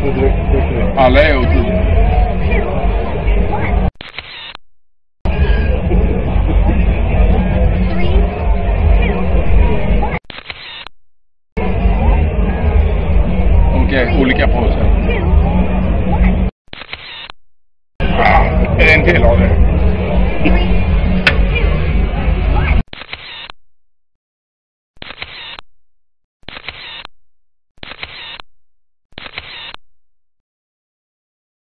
Alla är otroliga. Okej, olika poser. Ah, är det en till av det?